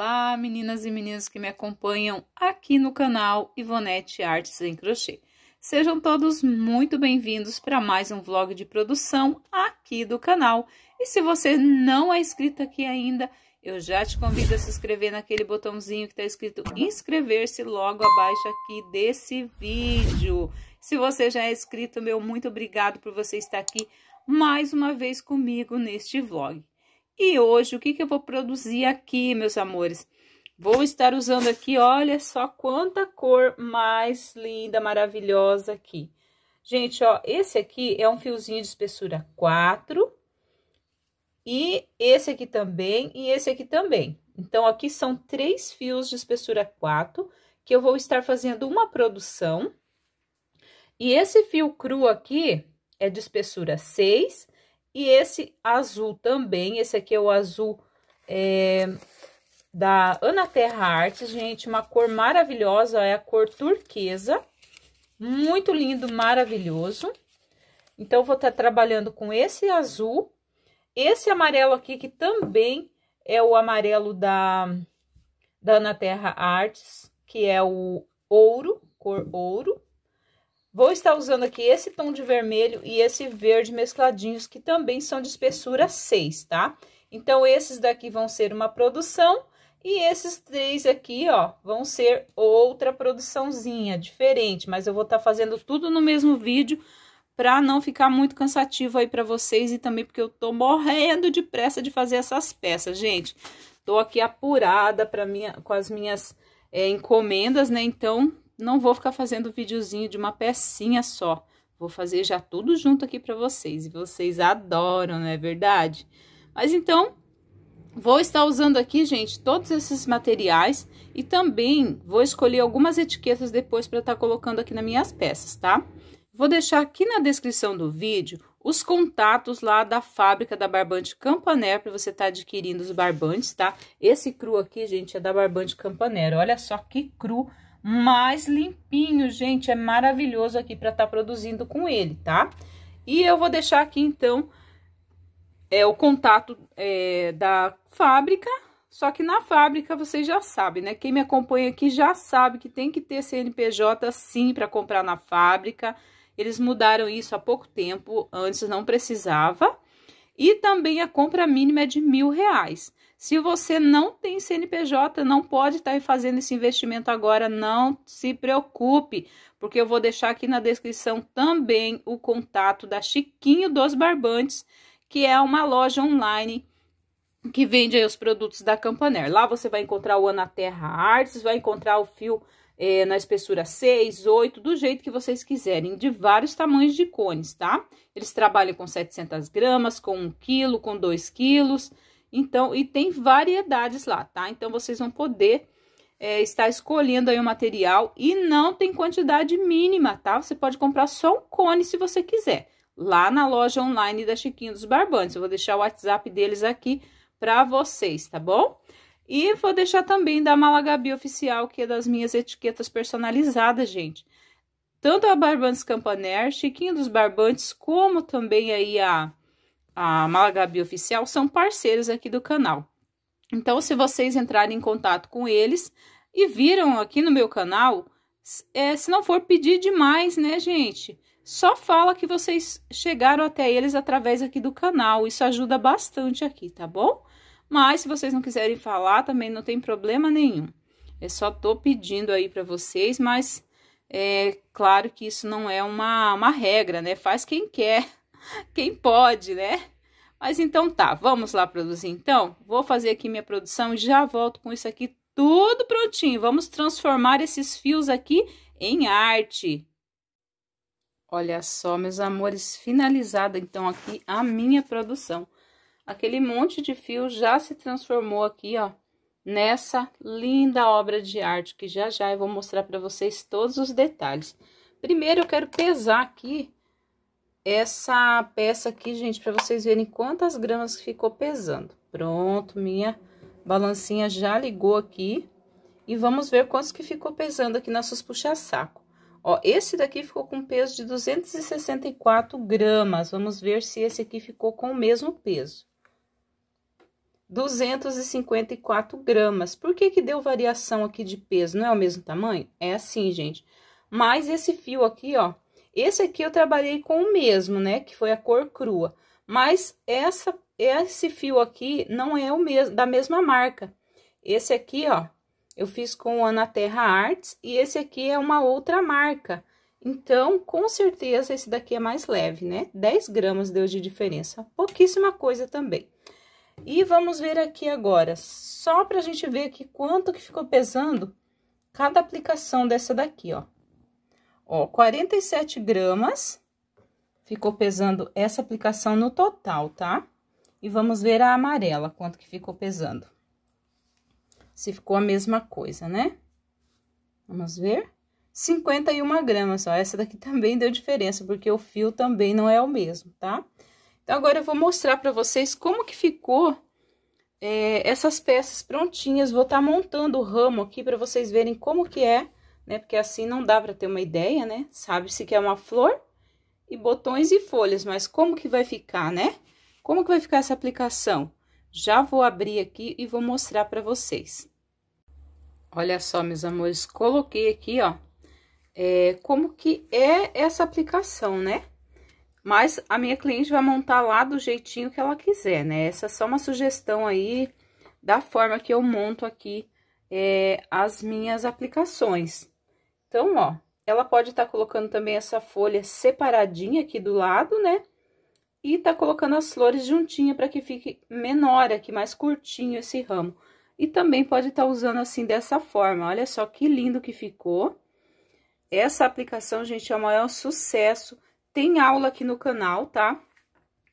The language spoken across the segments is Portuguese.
Olá, meninas e meninos que me acompanham aqui no canal Ivonete Artes em Crochê. Sejam todos muito bem-vindos para mais um vlog de produção aqui do canal. E se você não é inscrito aqui ainda, eu já te convido a se inscrever naquele botãozinho que está escrito inscrever-se logo abaixo aqui desse vídeo. Se você já é inscrito, meu muito obrigado por você estar aqui mais uma vez comigo neste vlog. E hoje, o que, que eu vou produzir aqui, meus amores? Vou estar usando aqui, olha só quanta cor mais linda, maravilhosa aqui. Gente, ó, esse aqui é um fiozinho de espessura 4. E esse aqui também, e esse aqui também. Então, aqui são três fios de espessura 4, que eu vou estar fazendo uma produção. E esse fio cru aqui é de espessura 6 e esse azul também, esse aqui é o azul é, da Ana Terra Artes, gente, uma cor maravilhosa, é a cor turquesa. Muito lindo, maravilhoso. Então, vou estar tá trabalhando com esse azul. Esse amarelo aqui, que também é o amarelo da, da Ana Terra Artes, que é o ouro, cor ouro. Vou estar usando aqui esse tom de vermelho e esse verde mescladinhos, que também são de espessura 6, tá? Então, esses daqui vão ser uma produção e esses três aqui, ó, vão ser outra produçãozinha, diferente. Mas eu vou estar fazendo tudo no mesmo vídeo para não ficar muito cansativo aí para vocês e também porque eu tô morrendo de pressa de fazer essas peças, gente. Tô aqui apurada para minha, com as minhas é, encomendas, né? Então, não vou ficar fazendo videozinho de uma pecinha só. Vou fazer já tudo junto aqui para vocês. E vocês adoram, não é verdade? Mas então, vou estar usando aqui, gente, todos esses materiais. E também vou escolher algumas etiquetas depois para estar tá colocando aqui nas minhas peças, tá? Vou deixar aqui na descrição do vídeo os contatos lá da fábrica da Barbante Campaner para você estar tá adquirindo os barbantes, tá? Esse cru aqui, gente, é da Barbante Campaner. Olha só que cru mais limpinho, gente. É maravilhoso aqui para estar tá produzindo com ele, tá? E eu vou deixar aqui, então, é, o contato é, da fábrica. Só que na fábrica vocês já sabem, né? Quem me acompanha aqui já sabe que tem que ter CNPJ sim para comprar na fábrica. Eles mudaram isso há pouco tempo, antes não precisava. E também a compra mínima é de mil reais. Se você não tem CNPJ, não pode estar tá fazendo esse investimento agora, não se preocupe, porque eu vou deixar aqui na descrição também o contato da Chiquinho dos Barbantes, que é uma loja online que vende os produtos da Campaner. Lá você vai encontrar o Anaterra Artes, vai encontrar o fio é, na espessura 6, 8, do jeito que vocês quiserem, de vários tamanhos de cones, tá? Eles trabalham com 700 gramas, com 1 quilo, com 2 quilos, então, e tem variedades lá, tá? Então, vocês vão poder é, estar escolhendo aí o material e não tem quantidade mínima, tá? Você pode comprar só um cone se você quiser, lá na loja online da Chiquinho dos Barbantes. Eu vou deixar o WhatsApp deles aqui para vocês, tá bom? E vou deixar também da Malagabi Oficial, que é das minhas etiquetas personalizadas, gente. Tanto a Barbantes Campaner, Chiquinho dos Barbantes, como também aí a a Malagabi Oficial são parceiros aqui do canal. Então, se vocês entrarem em contato com eles e viram aqui no meu canal, é, se não for pedir demais, né, gente? Só fala que vocês chegaram até eles através aqui do canal. Isso ajuda bastante aqui, tá bom? Mas se vocês não quiserem falar, também não tem problema nenhum. É só tô pedindo aí para vocês, mas é claro que isso não é uma, uma regra, né? Faz quem quer quem pode, né? Mas então tá, vamos lá produzir então? Vou fazer aqui minha produção e já volto com isso aqui tudo prontinho. Vamos transformar esses fios aqui em arte. Olha só, meus amores, finalizada então aqui a minha produção. Aquele monte de fio já se transformou aqui, ó, nessa linda obra de arte que já já eu vou mostrar para vocês todos os detalhes. Primeiro eu quero pesar aqui essa peça aqui, gente, para vocês verem quantas gramas ficou pesando. Pronto, minha balancinha já ligou aqui. E vamos ver quantos que ficou pesando aqui nossos puxa-saco. Ó, esse daqui ficou com peso de 264 gramas. Vamos ver se esse aqui ficou com o mesmo peso. 254 gramas. Por que que deu variação aqui de peso? Não é o mesmo tamanho? É assim, gente. Mas esse fio aqui, ó, esse aqui eu trabalhei com o mesmo, né? Que foi a cor crua. Mas essa, esse fio aqui não é o mesmo, da mesma marca. Esse aqui, ó, eu fiz com o Anaterra Arts e esse aqui é uma outra marca. Então, com certeza, esse daqui é mais leve, né? 10 gramas deu de diferença. Pouquíssima coisa também. E vamos ver aqui agora, só pra gente ver aqui quanto que ficou pesando cada aplicação dessa daqui, ó. Ó, 47 gramas ficou pesando essa aplicação no total, tá? E vamos ver a amarela, quanto que ficou pesando. Se ficou a mesma coisa, né? Vamos ver. 51 gramas, ó. Essa daqui também deu diferença, porque o fio também não é o mesmo, tá? Então, agora eu vou mostrar para vocês como que ficou é, essas peças prontinhas. Vou estar tá montando o ramo aqui para vocês verem como que é, né? Porque assim não dá para ter uma ideia, né? Sabe-se que é uma flor e botões e folhas, mas como que vai ficar, né? Como que vai ficar essa aplicação? Já vou abrir aqui e vou mostrar para vocês. Olha só, meus amores, coloquei aqui, ó, é, como que é essa aplicação, né? Mas a minha cliente vai montar lá do jeitinho que ela quiser, né? Essa é só uma sugestão aí da forma que eu monto aqui é, as minhas aplicações. Então, ó, ela pode estar tá colocando também essa folha separadinha aqui do lado, né? E tá colocando as flores juntinha para que fique menor aqui, mais curtinho esse ramo. E também pode estar tá usando assim dessa forma. Olha só que lindo que ficou. Essa aplicação, gente, é o maior sucesso. Tem aula aqui no canal, tá?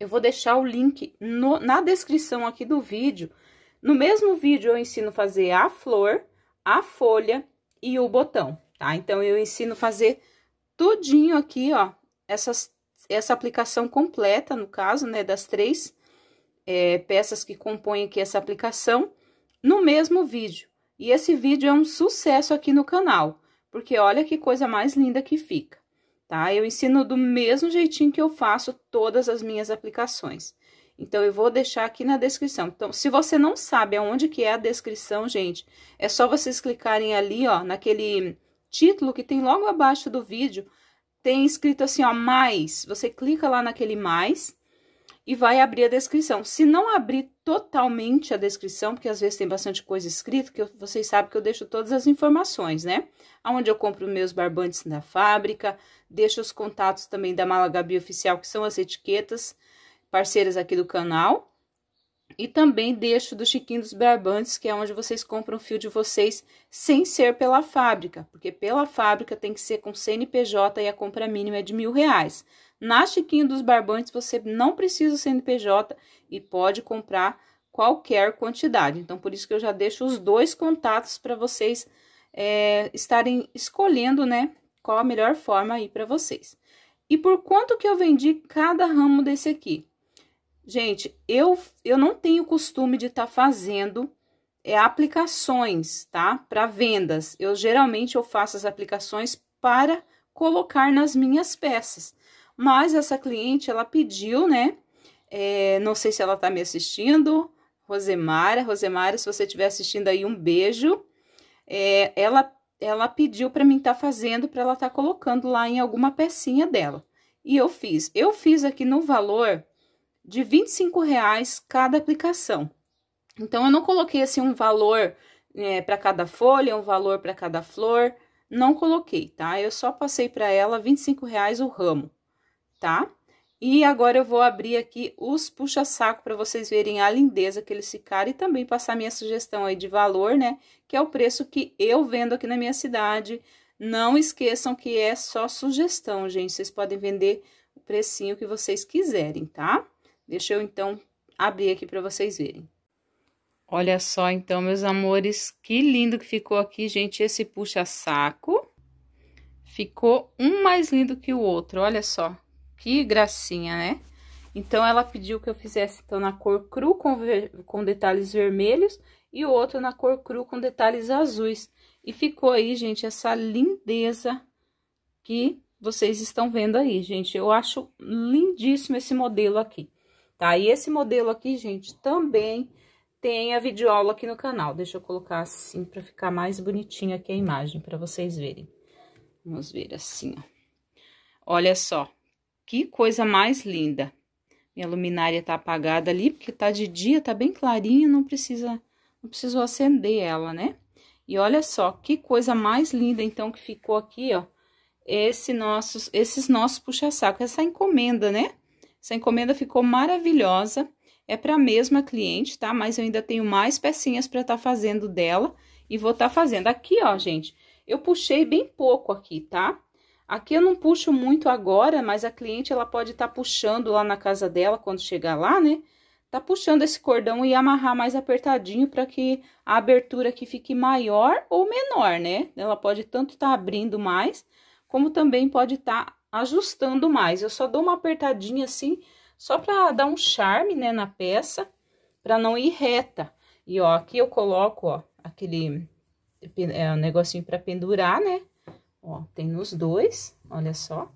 Eu vou deixar o link no, na descrição aqui do vídeo. No mesmo vídeo, eu ensino a fazer a flor, a folha e o botão, tá? Então, eu ensino fazer tudinho aqui, ó, essas, essa aplicação completa, no caso, né, das três é, peças que compõem aqui essa aplicação, no mesmo vídeo. E esse vídeo é um sucesso aqui no canal porque olha que coisa mais linda que fica, tá? Eu ensino do mesmo jeitinho que eu faço todas as minhas aplicações. Então, eu vou deixar aqui na descrição. Então, se você não sabe aonde que é a descrição, gente, é só vocês clicarem ali, ó, naquele título que tem logo abaixo do vídeo, tem escrito assim, ó, mais. Você clica lá naquele mais e vai abrir a descrição. Se não abrir totalmente a descrição, porque às vezes tem bastante coisa escrita, que eu, vocês sabem que eu deixo todas as informações, né? Onde eu compro meus barbantes na fábrica, deixo os contatos também da Malagabi Oficial, que são as etiquetas parceiras aqui do canal. E também deixo do Chiquinho dos Barbantes, que é onde vocês compram o fio de vocês sem ser pela fábrica, porque pela fábrica tem que ser com CNPJ e a compra mínima é de mil reais. Na Chiquinho dos Barbantes, você não precisa CNPJ e pode comprar qualquer quantidade. Então, por isso que eu já deixo os dois contatos para vocês é, estarem escolhendo, né, qual a melhor forma aí para vocês. E por quanto que eu vendi cada ramo desse aqui? Gente, eu, eu não tenho costume de estar tá fazendo é, aplicações, tá? Para vendas. Eu geralmente eu faço as aplicações para colocar nas minhas peças. Mas essa cliente, ela pediu, né? É, não sei se ela tá me assistindo, Rosemara. Rosemara, se você estiver assistindo aí, um beijo. É, ela, ela pediu para mim estar tá fazendo, para ela estar tá colocando lá em alguma pecinha dela. E eu fiz. Eu fiz aqui no valor de 25 reais cada aplicação. Então, eu não coloquei assim um valor é, para cada folha, um valor para cada flor, não coloquei, tá? Eu só passei para ela 25 reais o ramo tá? E agora eu vou abrir aqui os puxa-saco para vocês verem a lindeza que eles ficaram e também passar minha sugestão aí de valor, né? Que é o preço que eu vendo aqui na minha cidade. Não esqueçam que é só sugestão, gente. Vocês podem vender o precinho que vocês quiserem, tá? Deixa eu, então, abrir aqui para vocês verem. Olha só, então, meus amores, que lindo que ficou aqui, gente, esse puxa-saco. Ficou um mais lindo que o outro, olha só. Que gracinha, né? Então, ela pediu que eu fizesse, então, na cor cru com, com detalhes vermelhos e o outro na cor cru com detalhes azuis. E ficou aí, gente, essa lindeza que vocês estão vendo aí, gente. Eu acho lindíssimo esse modelo aqui, tá? E esse modelo aqui, gente, também tem a videoaula aqui no canal. Deixa eu colocar assim para ficar mais bonitinha aqui a imagem, para vocês verem. Vamos ver assim, ó. Olha só, que coisa mais linda. Minha luminária tá apagada ali, porque tá de dia, tá bem clarinha, não precisa, não preciso acender ela, né? E olha só, que coisa mais linda, então, que ficou aqui, ó. Esse nossos, esses nossos puxa-saco, essa encomenda, né? Essa encomenda ficou maravilhosa. É para a mesma cliente, tá? Mas eu ainda tenho mais pecinhas para estar tá fazendo dela. E vou estar tá fazendo. Aqui, ó, gente, eu puxei bem pouco aqui, tá? Aqui eu não puxo muito agora, mas a cliente, ela pode estar tá puxando lá na casa dela, quando chegar lá, né? Tá puxando esse cordão e amarrar mais apertadinho para que a abertura aqui fique maior ou menor, né? Ela pode tanto estar tá abrindo mais, como também pode estar tá ajustando mais. Eu só dou uma apertadinha assim, só para dar um charme, né, na peça, para não ir reta. E, ó, aqui eu coloco, ó, aquele é, um negocinho para pendurar, né? Ó, tem nos dois, olha só.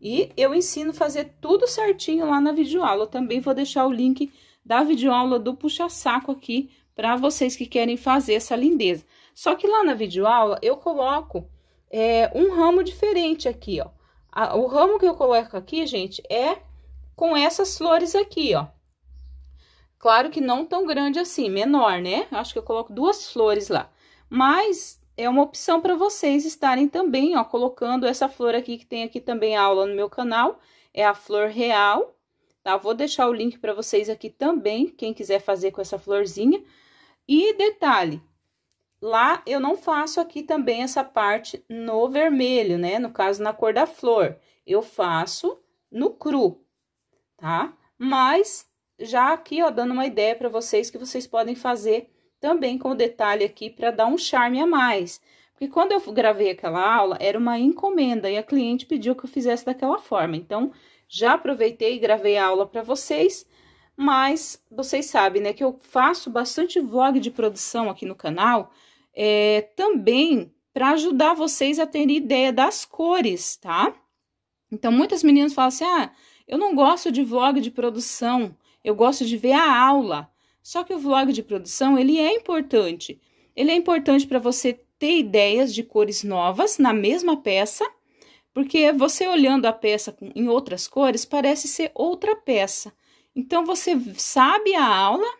E eu ensino a fazer tudo certinho lá na videoaula. Eu também vou deixar o link da videoaula do puxa-saco aqui para vocês que querem fazer essa lindeza. Só que lá na videoaula eu coloco é, um ramo diferente aqui, ó. A, o ramo que eu coloco aqui, gente, é com essas flores aqui, ó. Claro que não tão grande assim, menor, né? Acho que eu coloco duas flores lá. Mas é uma opção para vocês estarem também, ó, colocando essa flor aqui, que tem aqui também aula no meu canal, é a flor real, tá? Vou deixar o link para vocês aqui também, quem quiser fazer com essa florzinha. E detalhe, lá eu não faço aqui também essa parte no vermelho, né? No caso, na cor da flor, eu faço no cru, tá? Mas já aqui, ó, dando uma ideia para vocês que vocês podem fazer também com o detalhe aqui para dar um charme a mais. Porque quando eu gravei aquela aula, era uma encomenda e a cliente pediu que eu fizesse daquela forma. Então, já aproveitei e gravei a aula para vocês, mas vocês sabem, né, que eu faço bastante vlog de produção aqui no canal, é, também para ajudar vocês a terem ideia das cores, tá? Então, muitas meninas falam assim, ah, eu não gosto de vlog de produção, eu gosto de ver a aula. Só que o vlog de produção, ele é importante. Ele é importante para você ter ideias de cores novas na mesma peça, porque você olhando a peça em outras cores, parece ser outra peça. Então, você sabe a aula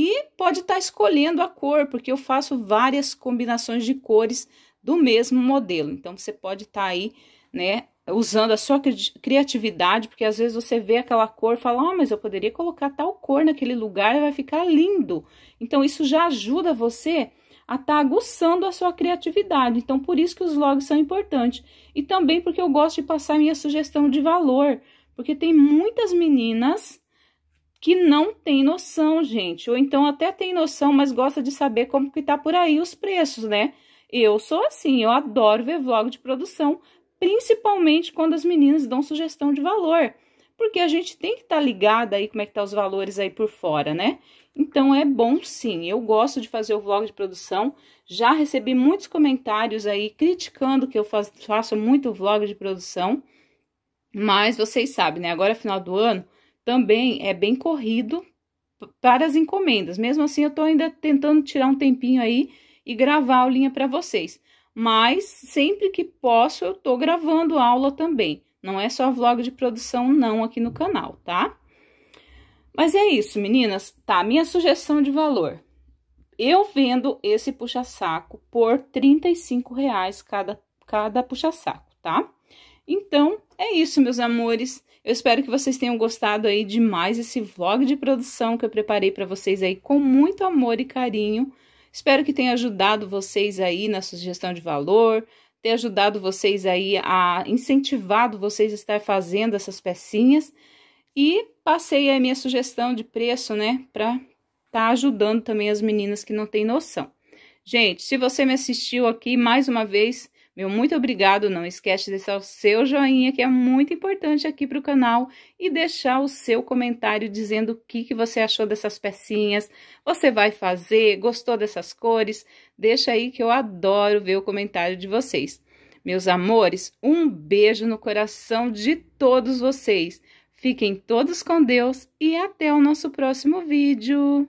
e pode estar tá escolhendo a cor, porque eu faço várias combinações de cores do mesmo modelo. Então, você pode estar tá aí, né, usando a sua criatividade, porque às vezes você vê aquela cor e fala, ah, mas eu poderia colocar tal cor naquele lugar e vai ficar lindo. Então, isso já ajuda você a estar tá aguçando a sua criatividade. Então, por isso que os logs são importantes. E também porque eu gosto de passar minha sugestão de valor, porque tem muitas meninas que não tem noção, gente, ou então até tem noção, mas gosta de saber como que tá por aí os preços, né? Eu sou assim, eu adoro ver vlog de produção, principalmente quando as meninas dão sugestão de valor, porque a gente tem que estar tá ligada aí como é que tá os valores aí por fora, né? Então é bom sim, eu gosto de fazer o vlog de produção, já recebi muitos comentários aí criticando que eu faço, muito vlog de produção, mas vocês sabem, né? Agora final do ano também é bem corrido para as encomendas. Mesmo assim, eu tô ainda tentando tirar um tempinho aí e gravar a aulinha para vocês mas sempre que posso eu tô gravando aula também. Não é só vlog de produção não aqui no canal, tá? Mas é isso, meninas. Tá, minha sugestão de valor. Eu vendo esse puxa-saco por R$ reais cada, cada puxa-saco, tá? Então, é isso, meus amores. Eu espero que vocês tenham gostado aí de mais esse vlog de produção que eu preparei para vocês aí com muito amor e carinho. Espero que tenha ajudado vocês aí na sugestão de valor, ter ajudado vocês aí a incentivado vocês a estar fazendo essas pecinhas e passei a minha sugestão de preço, né, para estar tá ajudando também as meninas que não têm noção. Gente, se você me assistiu aqui mais uma vez, meu muito obrigado, não esquece de deixar o seu joinha, que é muito importante aqui para o canal, e deixar o seu comentário dizendo o que, que você achou dessas pecinhas, você vai fazer, gostou dessas cores, deixa aí que eu adoro ver o comentário de vocês. Meus amores, um beijo no coração de todos vocês. Fiquem todos com Deus e até o nosso próximo vídeo.